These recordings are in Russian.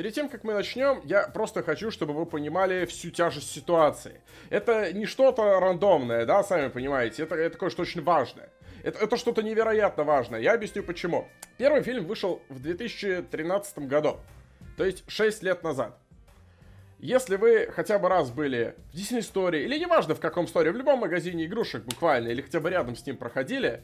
Перед тем, как мы начнем, я просто хочу, чтобы вы понимали всю тяжесть ситуации. Это не что-то рандомное, да, сами понимаете, это, это кое-что очень важное. Это, это что-то невероятно важное. Я объясню почему. Первый фильм вышел в 2013 году, то есть 6 лет назад. Если вы хотя бы раз были в Disney Story, или неважно в каком сторе, в любом магазине игрушек буквально, или хотя бы рядом с ним проходили,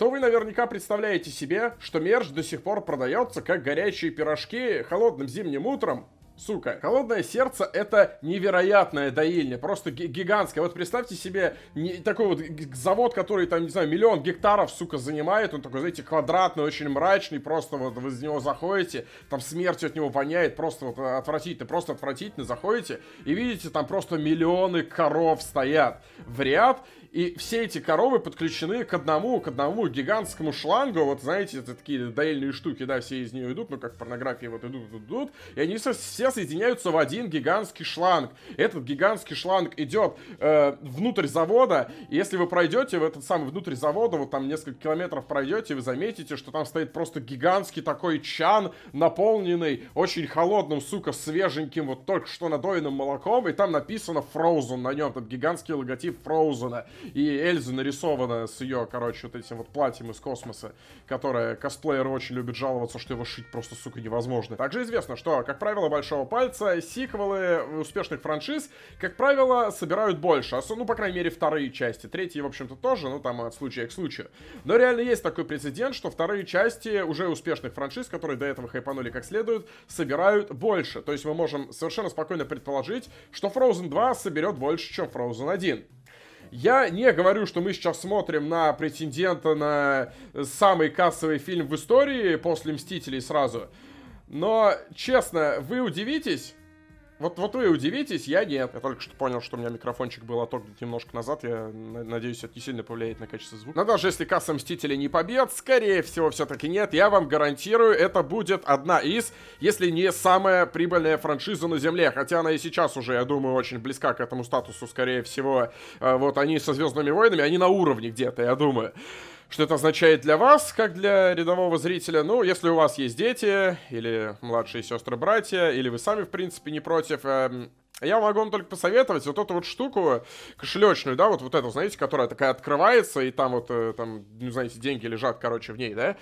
то вы наверняка представляете себе, что мерч до сих пор продается как горячие пирожки холодным зимним утром Сука, холодное сердце это невероятная доильня, просто гигантская. Вот представьте себе не, такой вот завод, который там, не знаю, миллион гектаров, сука, занимает. Он такой, знаете, квадратный, очень мрачный, просто вот вы из него заходите, там смерть от него воняет, просто вот отвратительно, просто отвратительно заходите и видите, там просто миллионы коров стоят в ряд, и все эти коровы подключены к одному, к одному гигантскому шлангу. Вот знаете, это такие доильные штуки, да, все из нее идут, ну как порнографии вот идут, идут, идут. И они все, все соединяются в один гигантский шланг. Этот гигантский шланг идет э, внутрь завода. И если вы пройдете в этот самый внутрь завода, вот там несколько километров пройдете, вы заметите, что там стоит просто гигантский такой чан, наполненный очень холодным, сука, свеженьким, вот только что надоенным молоком. И там написано Frozen на нем, этот гигантский логотип Frozen и Эльза нарисована с ее, короче, вот этим вот платьем из космоса, которое косплееры очень любят жаловаться, что его шить просто, сука, невозможно. Также известно, что, как правило, Большого Пальца, сиквелы успешных франшиз, как правило, собирают больше. Ну, по крайней мере, вторые части. Третьи, в общем-то, тоже, ну, там от случая к случаю. Но реально есть такой прецедент, что вторые части уже успешных франшиз, которые до этого хайпанули как следует, собирают больше. То есть мы можем совершенно спокойно предположить, что Frozen 2 соберет больше, чем Frozen 1. Я не говорю, что мы сейчас смотрим на претендента на самый кассовый фильм в истории после «Мстителей» сразу. Но, честно, вы удивитесь, вот, вот вы удивитесь, я нет. Я только что понял, что у меня микрофончик был отогнут немножко назад. Я надеюсь, это не сильно повлияет на качество звука. Но даже если касса Мстителей не побьет, скорее всего, все-таки нет. Я вам гарантирую, это будет одна из, если не самая прибыльная франшиза на Земле. Хотя она и сейчас уже, я думаю, очень близка к этому статусу, скорее всего. А, вот они со Звездными войнами, они на уровне где-то, я думаю. Что это означает для вас, как для рядового зрителя? Ну, если у вас есть дети, или младшие сестры-братья, или вы сами, в принципе, не против, э, я могу вам только посоветовать вот эту вот штуку кошелечную, да, вот, вот эту, знаете, которая такая открывается, и там вот, э, там, ну, знаете, деньги лежат, короче, в ней, да?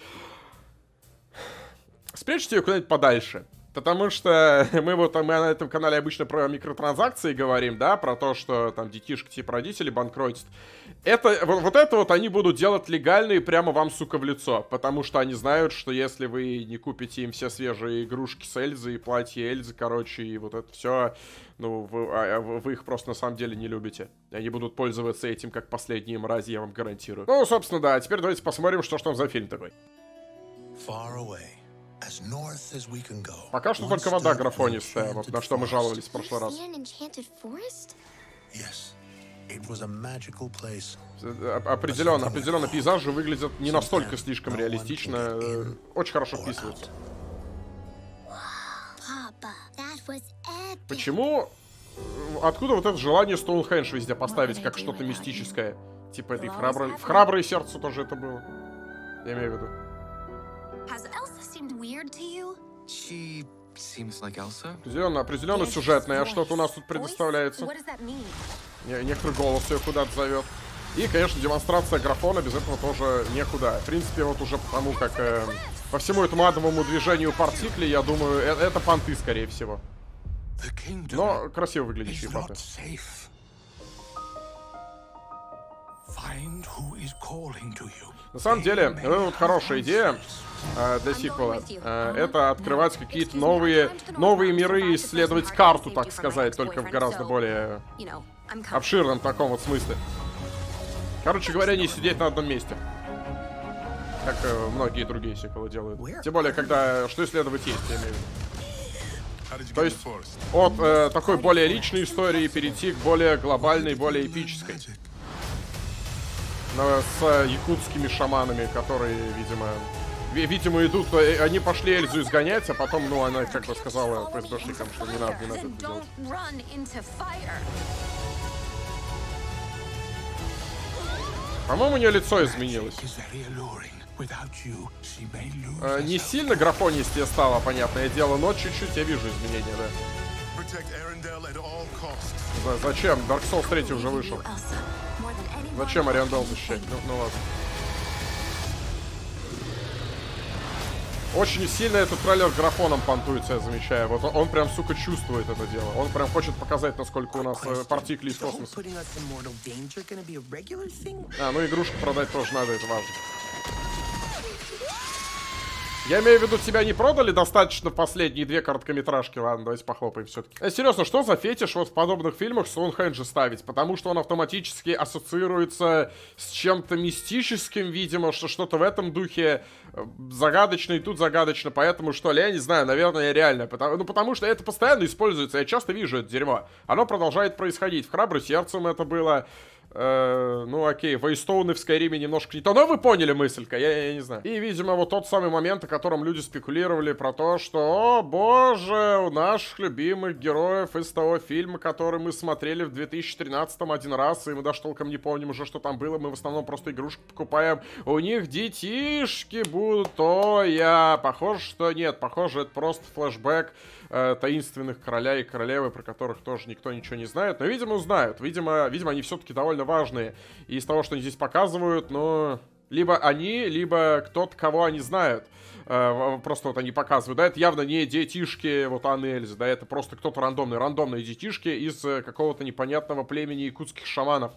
Спрячьте ее куда-нибудь подальше. Потому что мы вот мы на этом канале обычно про микротранзакции говорим, да, про то, что там детишки типа родители банкротят. Это, вот, вот это вот они будут делать легально и прямо вам, сука, в лицо. Потому что они знают, что если вы не купите им все свежие игрушки с Эльзой и платье Эльзы, короче, и вот это все, ну, вы, а, а вы их просто на самом деле не любите. Они будут пользоваться этим как последние мрази, я вам гарантирую. Ну, собственно, да, теперь давайте посмотрим, что ж там за фильм такой. Far away. Пока что только вода графонистая, вот на что мы жаловались в прошлый раз. Определенно, определенно пейзажи выглядят не настолько слишком реалистично, э, очень хорошо вписываются. Почему? Откуда вот это желание Стоунхендж везде поставить как что-то мистическое? Типа это и в храброе, в храброе сердце тоже это было. Я имею в виду. Определенно, определенно сюжетная. А что-то у нас тут предоставляется. Не, некоторый голос ее куда-то зовет. И, конечно, демонстрация графона без этого тоже некуда. В принципе, вот уже потому как э, по всему этому адовому движению партикли, я думаю, э это понты, скорее всего. Но красиво выглядящие понты. На самом деле, это вот хорошая идея э, для сиквела. Э, это открывать какие-то новые, новые миры, исследовать карту, так сказать, только в гораздо более обширном таком вот смысле. Короче говоря, не сидеть на одном месте. Как э, многие другие сиквелы делают. Тем более, когда что исследовать есть, я имею в виду. То есть от э, такой более личной истории перейти к более глобальной, более эпической с якутскими шаманами, которые, видимо, видимо, идут, э, они пошли Эльзу изгонять, а потом, ну, она как бы сказала ФСБшникам, что не надо, не надо это делать. По-моему, у нее лицо изменилось. Э, не сильно графонистее стало, понятное дело, но чуть-чуть я вижу изменения, да. За зачем? Dark Souls 3 уже вышел. Зачем Ариандел защищать? Ну, ну ладно. Очень сильно этот трейлер графоном понтуется, я замечаю. Вот он, он прям, сука, чувствует это дело. Он прям хочет показать, насколько у нас э, партикли из космоса. А, ну игрушку продать тоже надо, это важно. Я имею в виду, тебя не продали достаточно последние две короткометражки. Ладно, давайте похлопаем все-таки. Э, серьезно, что за фетиш вот в подобных фильмах Стоунхенджа ставить? Потому что он автоматически ассоциируется с чем-то мистическим, видимо, что что-то в этом духе э, загадочно и тут загадочно. Поэтому, что ли, я не знаю, наверное, реально. Потому, ну, потому что это постоянно используется. Я часто вижу это дерьмо. Оно продолжает происходить. В «Храбрый сердцем» это было... Э, ну окей, Вейстоуны в Скайриме немножко не то, но вы поняли мысль-ка, я, я не знаю. И, видимо, вот тот самый момент, о котором люди спекулировали про то, что, о боже, у наших любимых героев из того фильма, который мы смотрели в 2013 один раз, и мы даже толком не помним уже, что там было, мы в основном просто игрушки покупаем, у них детишки будут, то я, похоже, что нет, похоже, это просто флешбэк э, таинственных короля и королевы, про которых тоже никто ничего не знает. Но, видимо, знают. Видимо, видимо они все-таки довольно важные. И из того, что они здесь показывают, ну... Либо они, либо кто-то, кого они знают. Э, просто вот они показывают. Да, это явно не детишки вот Анны Эльзы, да, это просто кто-то рандомный. Рандомные детишки из э, какого-то непонятного племени якутских шаманов.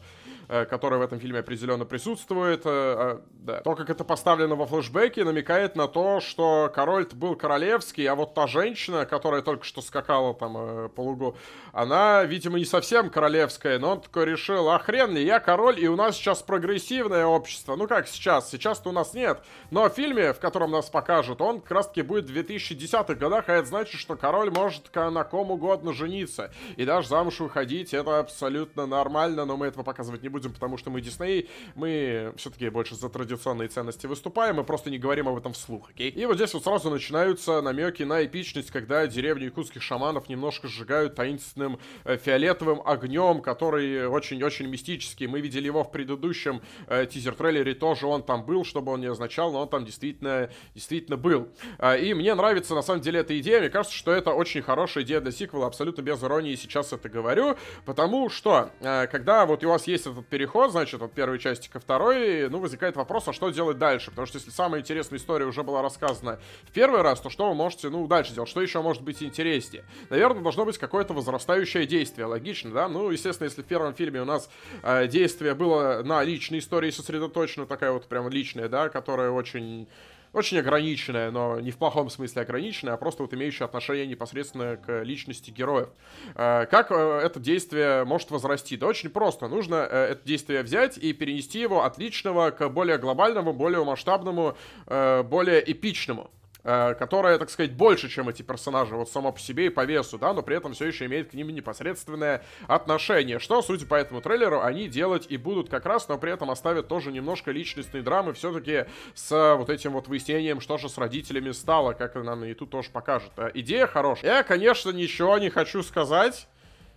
Э, которая в этом фильме определенно присутствует. Э, а, да. То, как это поставлено во флешбеке, намекает на то, что король был королевский, а вот та женщина, которая только что скакала там э, по лугу, она, видимо, не совсем королевская, но он такой решил, а хрен ли, я король, и у нас сейчас прогрессивное общество. Ну как сейчас? Сейчас-то у нас нет. Но в фильме, в котором нас покажут, он как раз-таки будет в 2010-х годах, а это значит, что король может на ком угодно жениться. И даже замуж выходить, это абсолютно нормально, но мы этого показывать не будем будем, потому что мы Дисней, мы все-таки больше за традиционные ценности выступаем, мы просто не говорим об этом вслух, окей? И вот здесь вот сразу начинаются намеки на эпичность, когда деревню якутских шаманов немножко сжигают таинственным э, фиолетовым огнем, который очень-очень мистический. Мы видели его в предыдущем э, тизер-трейлере, тоже он там был, чтобы он не означал, но он там действительно, действительно был. Э, и мне нравится, на самом деле, эта идея, мне кажется, что это очень хорошая идея для сиквела, абсолютно без иронии сейчас это говорю, потому что, э, когда вот у вас есть этот переход, значит, от первой части ко второй, ну, возникает вопрос, а что делать дальше? Потому что если самая интересная история уже была рассказана в первый раз, то что вы можете, ну, дальше делать? Что еще может быть интереснее? Наверное, должно быть какое-то возрастающее действие, логично, да? Ну, естественно, если в первом фильме у нас э, действие было на личной истории сосредоточено, такая вот прям личная, да, которая очень очень ограниченная, но не в плохом смысле ограниченная, а просто вот имеющая отношение непосредственно к личности героев. Э, как э, это действие может возрасти? Да очень просто. Нужно э, это действие взять и перенести его от личного к более глобальному, более масштабному, более эпичному. Э, которая, так сказать, больше, чем эти персонажи, вот само по себе и по весу, да, но при этом все еще имеет к ним непосредственное отношение, что, судя по этому трейлеру, они делать и будут как раз, но при этом оставят тоже немножко личностной драмы все-таки с вот этим вот выяснением, что же с родителями стало, как нам и тут тоже покажет. Э, идея хорошая. Я, конечно, ничего не хочу сказать,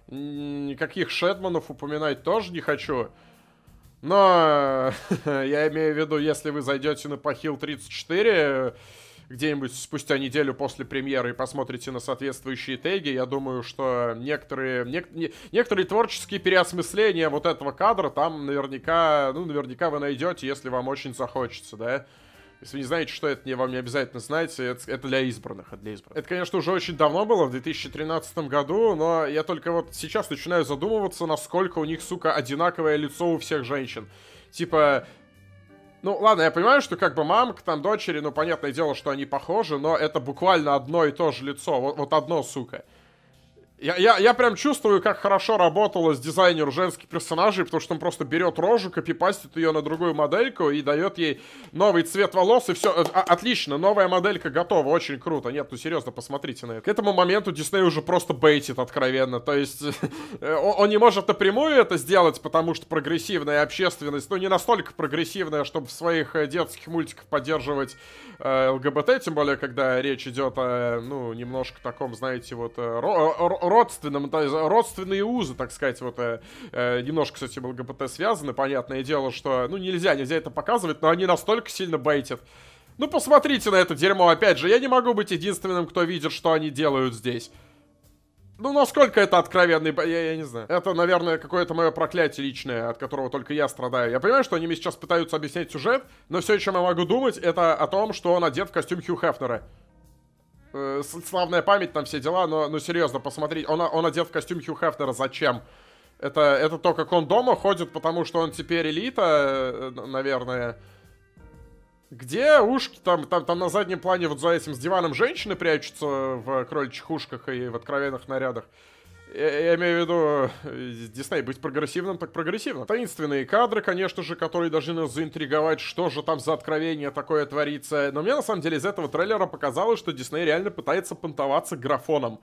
никаких Шедманов упоминать тоже не хочу, но я имею в виду, если вы зайдете на Пахил 34 где-нибудь спустя неделю после премьеры и посмотрите на соответствующие теги, я думаю, что некоторые, нек, не, некоторые творческие переосмысления вот этого кадра там наверняка, ну, наверняка вы найдете, если вам очень захочется, да. Если вы не знаете, что это, не, вам не обязательно знать, это, это для избранных, это для избранных. Это, конечно, уже очень давно было, в 2013 году, но я только вот сейчас начинаю задумываться, насколько у них, сука, одинаковое лицо у всех женщин. Типа, ну, ладно, я понимаю, что как бы мамка, там, дочери, ну, понятное дело, что они похожи, но это буквально одно и то же лицо. Вот, вот одно, сука. Я, я, я прям чувствую, как хорошо работала с дизайнером женских персонажей, потому что он просто берет рожу, копипастит ее на другую модельку и дает ей новый цвет волос, и все. Э, отлично, новая моделька готова, очень круто. Нет, ну серьезно, посмотрите на это. К этому моменту Дисней уже просто бейтит откровенно. То есть э, он не может напрямую это сделать, потому что прогрессивная общественность, ну не настолько прогрессивная, чтобы в своих э, детских мультиках поддерживать ЛГБТ, тем более, когда речь идет о, ну, немножко таком, знаете, вот, родственным, родственные узы, так сказать, вот э, э, немножко с этим ЛГБТ связаны, понятное дело, что, ну, нельзя, нельзя это показывать, но они настолько сильно бейтят. Ну, посмотрите на это дерьмо, опять же, я не могу быть единственным, кто видит, что они делают здесь. Ну, насколько это откровенный... Я, я не знаю. Это, наверное, какое-то мое проклятие личное, от которого только я страдаю. Я понимаю, что они мне сейчас пытаются объяснять сюжет, но все, чем я могу думать, это о том, что он одет в костюм Хью Хефнера. Э, славная память, там все дела, но, ну, серьезно, посмотреть. Он, он одет в костюм Хью Хефнера, зачем? Это, это то, как он дома ходит, потому что он теперь элита, э, наверное... Где ушки? Там, там, там на заднем плане вот за этим с диваном женщины прячутся в кроличьих ушках и в откровенных нарядах. Я, я имею в виду, э, Дисней, быть прогрессивным, так прогрессивно. Таинственные кадры, конечно же, которые должны нас заинтриговать, что же там за откровение такое творится. Но мне, на самом деле, из этого трейлера показалось, что Дисней реально пытается понтоваться графоном.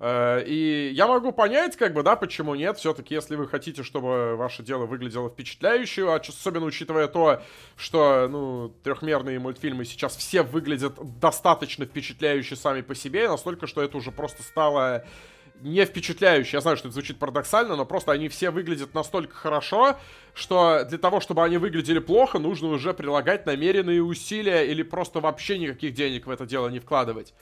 Э, и я могу понять, как бы, да, почему нет. Все-таки, если вы хотите, чтобы ваше дело выглядело впечатляюще, а особенно учитывая то, что, ну, трехмерные мультфильмы сейчас все выглядят достаточно впечатляюще сами по себе, настолько, что это уже просто стало не впечатляющие. Я знаю, что это звучит парадоксально, но просто они все выглядят настолько хорошо, что для того, чтобы они выглядели плохо, нужно уже прилагать намеренные усилия или просто вообще никаких денег в это дело не вкладывать.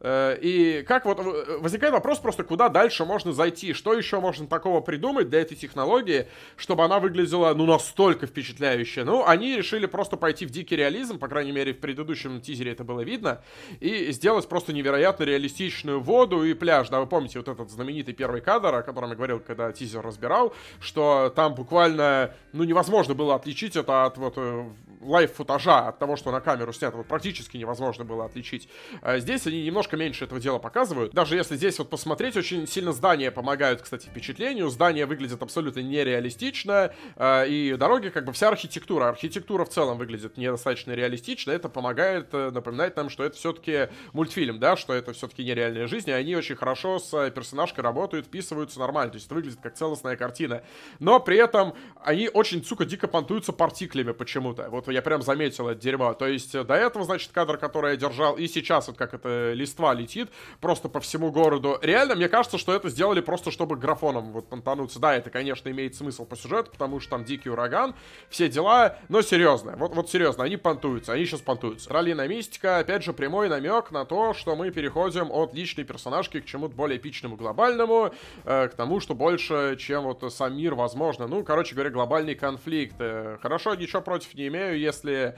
Э, и как вот э, возникает вопрос просто, куда дальше можно зайти, что еще можно такого придумать для этой технологии, чтобы она выглядела, ну, настолько впечатляюще. Ну, они решили просто пойти в дикий реализм, по крайней мере, в предыдущем тизере это было видно, и сделать просто невероятно реалистичную воду и пляж. Да, вы помните вот этот знаменитый первый кадр, о котором я говорил, когда тизер разбирал, что там буквально, ну, невозможно было отличить это от вот э, лайв-футажа, от того, что на камеру снято, вот практически невозможно было отличить. А здесь они немножко меньше этого дела показывают. Даже если здесь вот посмотреть, очень сильно здания помогают, кстати, впечатлению. Здания выглядят абсолютно нереалистично, а, и дороги, как бы вся архитектура, архитектура в целом выглядит недостаточно реалистично. Это помогает э, напоминать нам, что это все-таки мультфильм, да, что это все-таки нереальная жизнь, и они очень хорошо с персонажкой работают, вписываются нормально, то есть это выглядит как целостная картина. Но при этом они очень, сука, дико понтуются партиклями почему-то. Вот я прям заметил это дерьмо. То есть э, до этого, значит, кадр, который я держал, и сейчас вот как это листва летит просто по всему городу. Реально, мне кажется, что это сделали просто, чтобы графоном вот понтануться. Да, это, конечно, имеет смысл по сюжету, потому что там дикий ураган, все дела, но серьезно. Вот, вот серьезно, они понтуются, они сейчас понтуются. Ролина Мистика, опять же, прямой намек на то, что мы переходим от личной персонажки к чему-то более эпичному, глобальному, э, к тому, что больше, чем вот сам мир, возможно. Ну, короче говоря, глобальный конфликт. Э, хорошо, ничего против не имею, если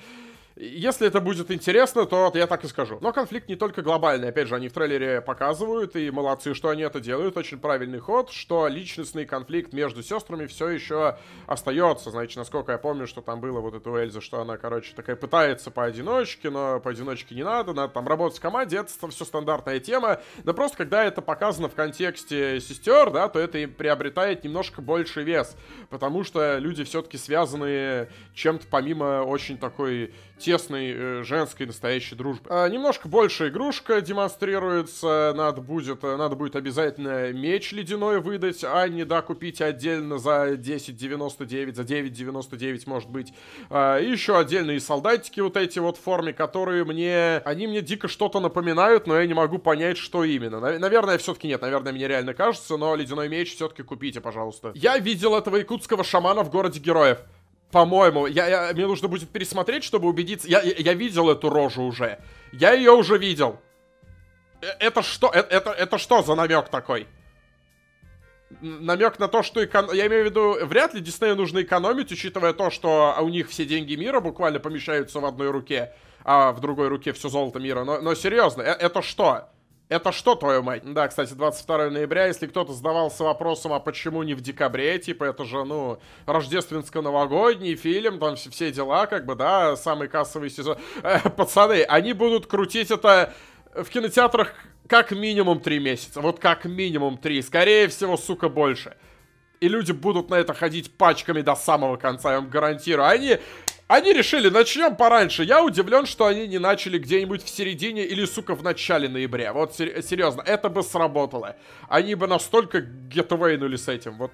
если это будет интересно, то я так и скажу. Но конфликт не только глобальный. Опять же, они в трейлере показывают, и молодцы, что они это делают. Очень правильный ход, что личностный конфликт между сестрами все еще остается. Значит, насколько я помню, что там было вот это у Эльзы, что она, короче, такая пытается поодиночке, но поодиночке не надо, надо там работать в команде. Это все стандартная тема. Да просто, когда это показано в контексте сестер, да, то это и приобретает немножко больше вес. Потому что люди все-таки связаны чем-то помимо очень такой тесной э, женской настоящей дружбы. А, немножко больше игрушка демонстрируется. Надо будет, э, надо будет обязательно меч ледяной выдать, а не да, купить отдельно за 10.99, за 9.99 может быть. А, и еще отдельные солдатики вот эти вот в форме, которые мне, они мне дико что-то напоминают, но я не могу понять, что именно. Наверное, все-таки нет, наверное, мне реально кажется, но ледяной меч все-таки купите, пожалуйста. Я видел этого якутского шамана в городе героев. По-моему, я, я, мне нужно будет пересмотреть, чтобы убедиться. Я, я, я видел эту рожу уже. Я ее уже видел. Э, это что? Это, это, это что за намек такой? намек на то, что экон... я имею в виду, вряд ли Диснею нужно экономить, учитывая то, что у них все деньги мира буквально помещаются в одной руке, а в другой руке все золото мира. Но, но серьезно, э, это что? Это что, твою мать? Да, кстати, 22 ноября, если кто-то задавался вопросом, а почему не в декабре, типа, это же, ну, рождественско-новогодний фильм, там все, все дела, как бы, да, самый кассовый сезон. Э, пацаны, они будут крутить это в кинотеатрах как минимум 3 месяца. Вот как минимум 3. Скорее всего, сука, больше. И люди будут на это ходить пачками до самого конца, я вам гарантирую. Они они решили, начнем пораньше. Я удивлен, что они не начали где-нибудь в середине или, сука, в начале ноября. Вот, серьезно, это бы сработало. Они бы настолько гетвейнули с этим. Вот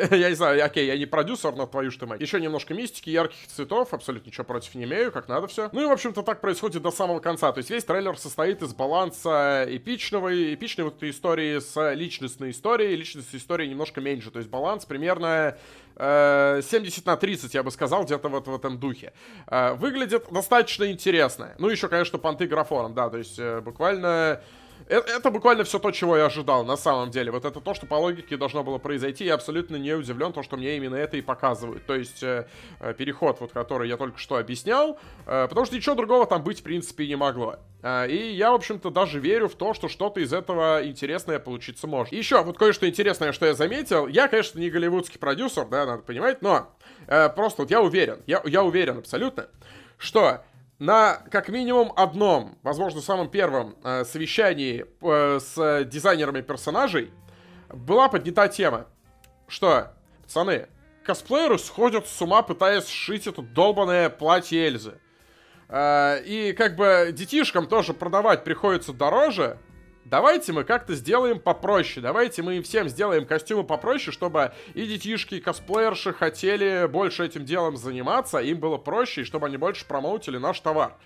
Я не знаю, окей, я не продюсер, но твою ж мать. Еще немножко мистики, ярких цветов, абсолютно ничего против не имею, как надо все. Ну и, в общем-то, так происходит до самого конца. То есть весь трейлер состоит из баланса эпичного, эпичной вот этой истории с личностной историей. Личностной истории немножко меньше. То есть баланс примерно 70 э, на 30, я бы сказал, где-то вот в этом духе. Э, выглядит достаточно интересно. Ну, еще, конечно, понты графоном, да, то есть э, буквально это, это буквально все то, чего я ожидал, на самом деле. Вот это то, что по логике должно было произойти. Я абсолютно не удивлен, то, что мне именно это и показывают. То есть э, э, переход, вот который я только что объяснял, э, потому что ничего другого там быть, в принципе, не могло. Э, и я, в общем-то, даже верю в то, что что-то из этого интересное получиться может. еще, вот кое-что интересное, что я заметил. Я, конечно, не голливудский продюсер, да, надо понимать, но э, просто вот я уверен, я, я уверен абсолютно, что на как минимум одном, возможно, самом первом э, совещании э, с дизайнерами персонажей была поднята тема, что, пацаны, косплееры сходят с ума, пытаясь сшить это долбанное платье Эльзы. Э, и как бы детишкам тоже продавать приходится дороже, Давайте мы как-то сделаем попроще. Давайте мы всем сделаем костюмы попроще, чтобы и детишки, и косплеерши хотели больше этим делом заниматься, им было проще, и чтобы они больше промоутили наш товар.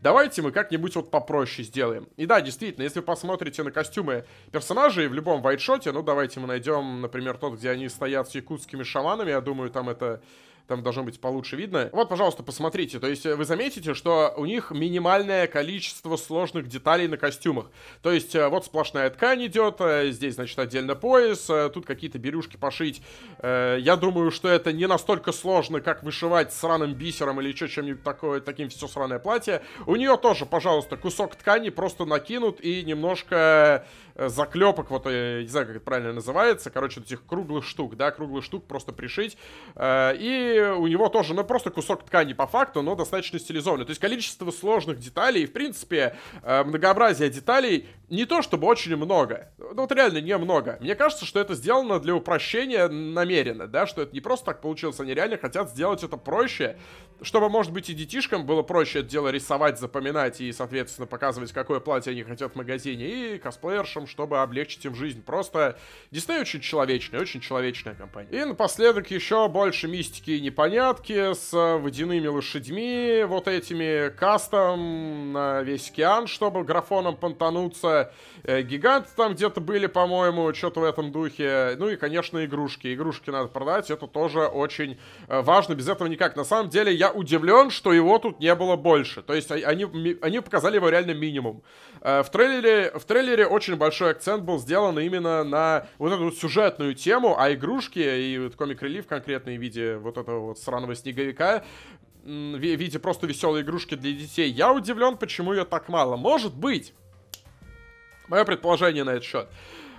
Давайте мы как-нибудь вот попроще сделаем. И да, действительно, если вы посмотрите на костюмы персонажей в любом вайтшоте, ну давайте мы найдем, например, тот, где они стоят с якутскими шаманами, я думаю, там это там должно быть получше видно. Вот, пожалуйста, посмотрите. То есть э, вы заметите, что у них минимальное количество сложных деталей на костюмах. То есть э, вот сплошная ткань идет, э, здесь, значит, отдельно пояс, тут какие-то берюшки пошить. Я думаю, что это не настолько сложно, как вышивать сраным бисером или что, чем-нибудь такое, таким все сраное платье. У нее тоже, пожалуйста, кусок ткани просто накинут и немножко заклепок, вот я не знаю, как это правильно называется, короче, этих круглых штук, да, круглых штук просто пришить. И у него тоже, ну, просто кусок ткани по факту, но достаточно стилизованный. То есть количество сложных деталей, в принципе, э, многообразие деталей не то чтобы очень много. Ну, вот реально немного. Мне кажется, что это сделано для упрощения намеренно, да, что это не просто так получилось, они реально хотят сделать это проще, чтобы, может быть, и детишкам было проще это дело рисовать, запоминать и, соответственно, показывать, какое платье они хотят в магазине, и косплеершам, чтобы облегчить им жизнь. Просто Дисней очень человечная, очень человечная компания. И напоследок еще больше мистики непонятки с водяными лошадьми, вот этими кастом на весь океан, чтобы графоном понтануться. Э, гиганты там где-то были, по-моему, что-то в этом духе. Ну и, конечно, игрушки. Игрушки надо продать, это тоже очень э, важно. Без этого никак. На самом деле, я удивлен, что его тут не было больше. То есть они, они показали его реально минимум. Э, в трейлере, в трейлере очень большой акцент был сделан именно на вот эту вот сюжетную тему, а игрушки и вот комик-релив конкретно в виде вот этого вот сраного снеговика в виде просто веселой игрушки для детей. Я удивлен, почему ее так мало. Может быть, мое предположение на этот счет.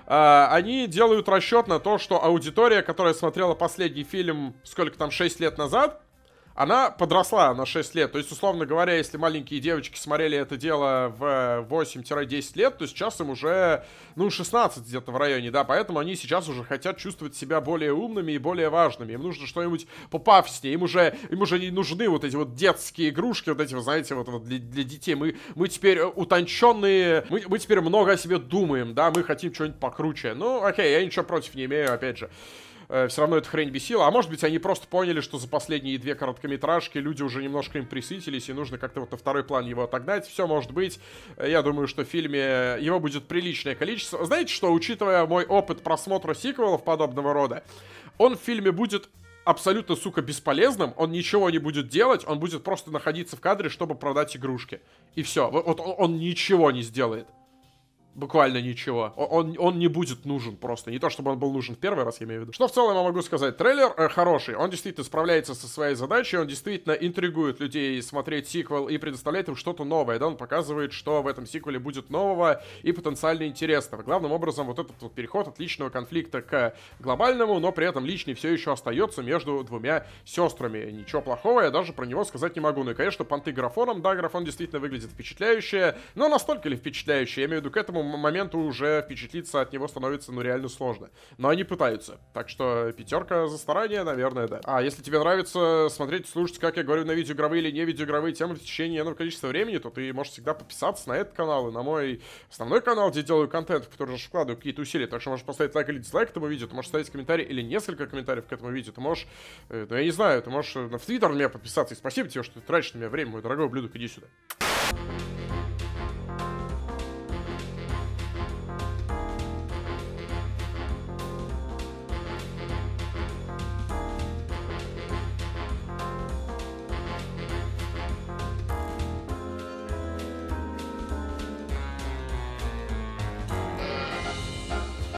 Uh, они делают расчет на то, что аудитория, которая смотрела последний фильм, сколько там, 6 лет назад, она подросла на 6 лет. То есть, условно говоря, если маленькие девочки смотрели это дело в 8-10 лет, то сейчас им уже, ну, 16 где-то в районе, да, поэтому они сейчас уже хотят чувствовать себя более умными и более важными. Им нужно что-нибудь попавснее, им уже, им уже не нужны вот эти вот детские игрушки, вот эти, вы знаете, вот, вот для, для детей. Мы, мы теперь утонченные, мы, мы теперь много о себе думаем, да, мы хотим что-нибудь покруче. Ну, окей, я ничего против не имею, опять же э, все равно эта хрень бесила. А может быть, они просто поняли, что за последние две короткометражки люди уже немножко им присытились, и нужно как-то вот на второй план его отогнать. Все может быть. Я думаю, что в фильме его будет приличное количество. Знаете что, учитывая мой опыт просмотра сиквелов подобного рода, он в фильме будет абсолютно, сука, бесполезным, он ничего не будет делать, он будет просто находиться в кадре, чтобы продать игрушки. И все. Вот он, он ничего не сделает. Буквально ничего. Он, он не будет нужен просто. Не то, чтобы он был нужен в первый раз, я имею в виду. Что в целом я могу сказать? Трейлер э, хороший. Он действительно справляется со своей задачей. Он действительно интригует людей смотреть сиквел и предоставляет им что-то новое. Да, он показывает, что в этом сиквеле будет нового и потенциально интересного. Главным образом, вот этот вот переход от личного конфликта к глобальному, но при этом личный все еще остается между двумя сестрами. Ничего плохого я даже про него сказать не могу. Ну и, конечно, понты графоном. Да, графон действительно выглядит впечатляюще. Но настолько ли впечатляюще? Я имею в виду, к этому моменту уже впечатлиться от него становится, ну, реально сложно. Но они пытаются. Так что пятерка за старание, наверное, да. А если тебе нравится смотреть, слушать, как я говорю, на видеоигровые или не видеоигровые темы в течение энного количества времени, то ты можешь всегда подписаться на этот канал и на мой основной канал, где делаю контент, в который же вкладываю какие-то усилия. Так что можешь поставить лайк или дизлайк этому видео, ты можешь ставить комментарий или несколько комментариев к этому видео, ты можешь, э, ну, я не знаю, ты можешь э, в Твиттер на меня подписаться. И спасибо тебе, что ты тратишь на меня время, мой дорогой ублюдок, иди сюда.